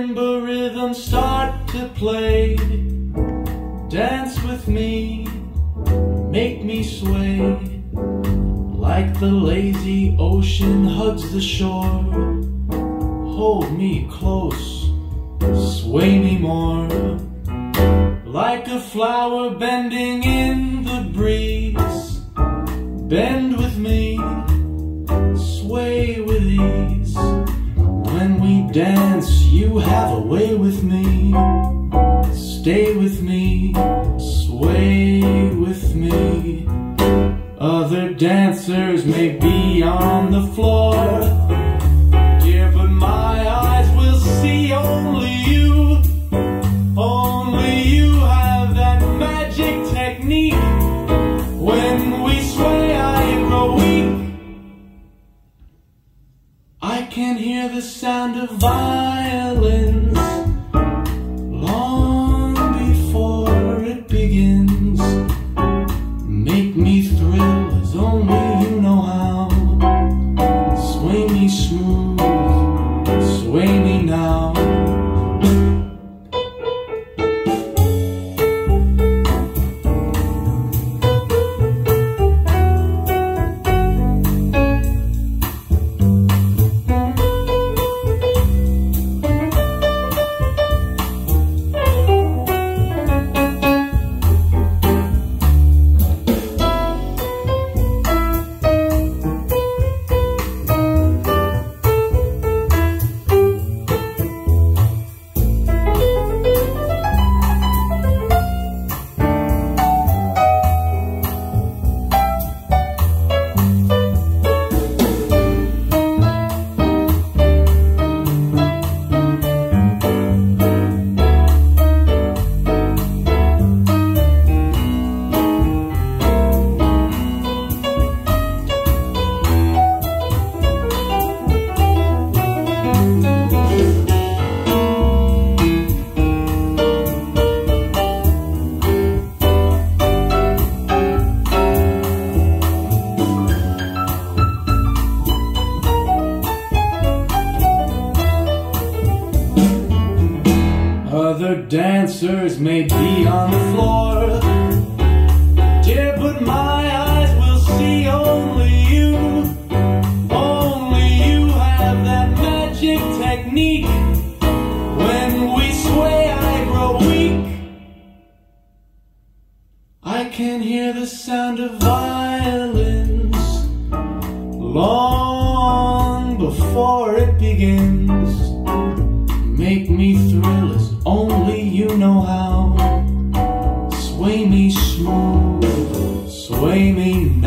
and start to play. Dance with me, make me sway. Like the lazy ocean hugs the shore. Hold me close, sway me more. Like a flower bending in the breeze. Bend dance, you have a way with me. Stay with me, sway with me. Other dancers may be on the floor. The sound of violins Other dancers may be on the floor. Dear, but my eyes will see only you. Only you have that magic technique. When we sway, I grow weak. I can hear the sound of violins long before it begins. flaming